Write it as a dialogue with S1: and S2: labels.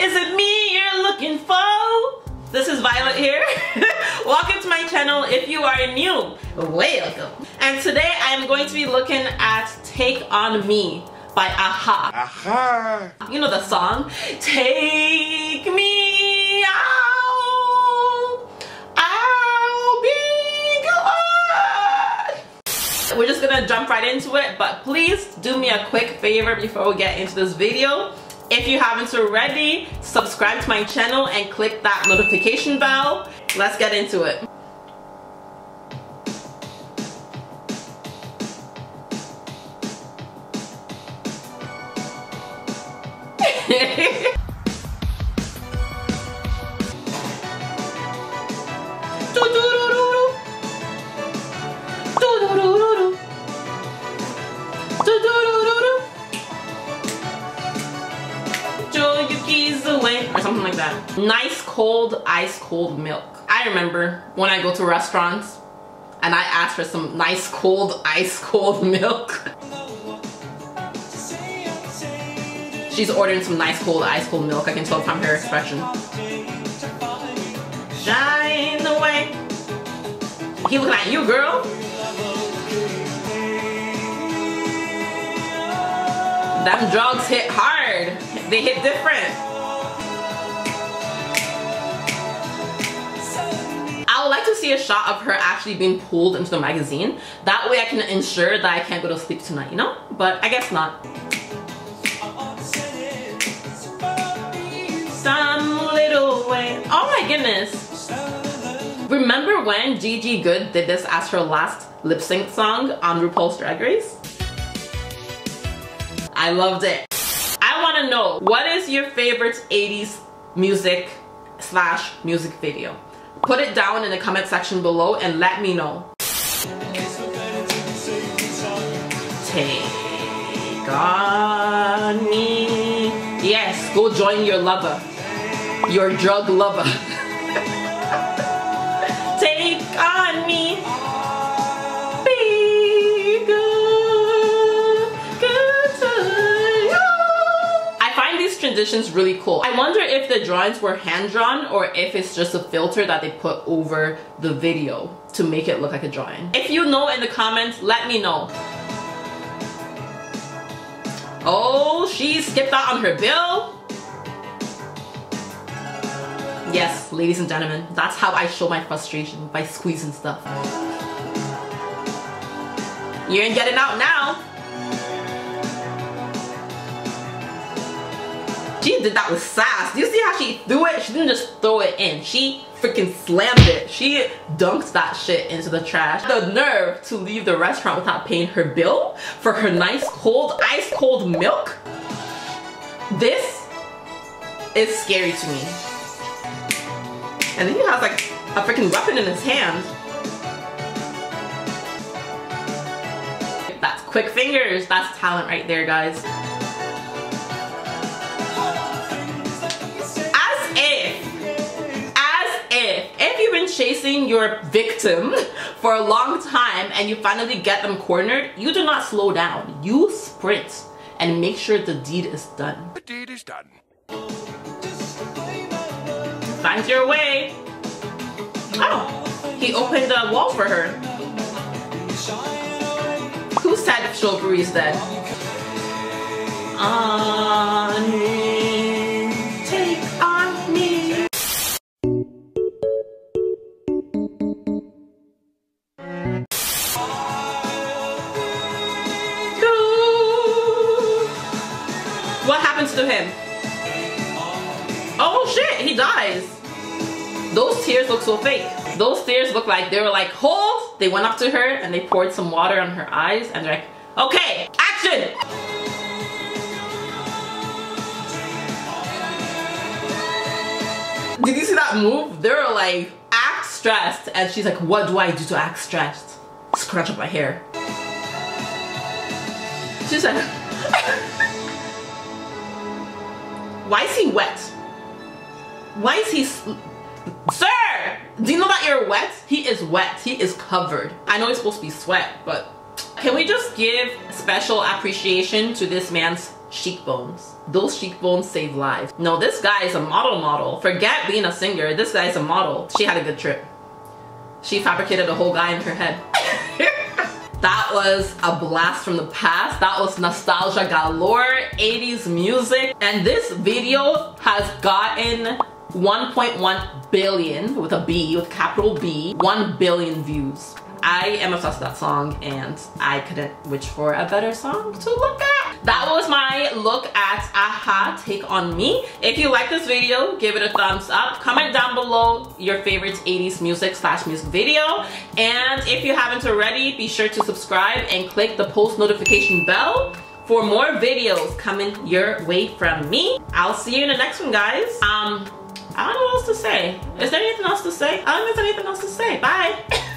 S1: Is it me you're looking for? This is Violet here. Welcome to my channel if you are new. Welcome. And today I am going to be looking at Take On Me by a-ha.
S2: Aha!
S1: You know the song? Take me out. I'll be glad. We're just gonna jump right into it, but please do me a quick favor before we get into this video. If you haven't already, subscribe to my channel and click that notification bell. Let's get into it. Something like that. Nice cold, ice cold milk. I remember when I go to restaurants and I ask for some nice cold, ice cold milk. She's ordering some nice cold, ice cold milk. I can tell from her expression. Shine away. He looking at you, girl. Them drugs hit hard. They hit different. See a shot of her actually being pulled into the magazine. That way I can ensure that I can't go to sleep tonight, you know? But I guess not. Some little way. Oh my goodness. Remember when Gigi Goode did this as her last lip sync song on RuPaul's Drag Race? I loved it. I want to know what is your favorite 80s music slash music video? Put it down in the comment section below and let me know. Take on me. Yes, go join your lover. Your drug lover. transitions really cool. I wonder if the drawings were hand drawn or if it's just a filter that they put over the video to make it look like a drawing. If you know in the comments, let me know. Oh, she skipped out on her bill. Yes, ladies and gentlemen, that's how I show my frustration by squeezing stuff. You ain't getting out now. She did that with sass. Do you see how she threw it? She didn't just throw it in. She freaking slammed it. She dunked that shit into the trash. The nerve to leave the restaurant without paying her bill for her nice cold, ice cold milk. This is scary to me. And then he has like a freaking weapon in his hand. That's quick fingers. That's talent right there, guys. Chasing your victim for a long time and you finally get them cornered, you do not slow down. You sprint and make sure the deed is done.
S2: The deed is done.
S1: Find your way. Oh, he opened the wall for her. Who said Strawberry's dead? Ah, On to him? Oh shit, he dies. Those tears look so fake. Those tears look like they were like, hold! They went up to her and they poured some water on her eyes and they're like, okay, action! Did you see that move? They were like, act stressed. And she's like, what do I do to act stressed? Scratch up my hair. She's like, why is he wet? Why is he... Sir! Do you know that you're wet? He is wet. He is covered. I know it's supposed to be sweat, but can we just give special appreciation to this man's cheekbones. Those cheekbones save lives. No, this guy is a model model. Forget being a singer. This guy is a model. She had a good trip. She fabricated a whole guy in her head. that was a blast from the past. That was nostalgia galore, 80s music. And this video has gotten 1.1 billion with a B, with capital B, 1 billion views. I am obsessed with that song and I couldn't wish for a better song to look at. That was my look at a-ha take on me. If you like this video, give it a thumbs up. Comment down below your favorite 80s music slash music video. And if you haven't already, be sure to subscribe and click the post notification bell for more videos coming your way from me. I'll see you in the next one, guys. Um, I don't know what else to say. Is there anything else to say? I don't think there's anything else to say. Bye.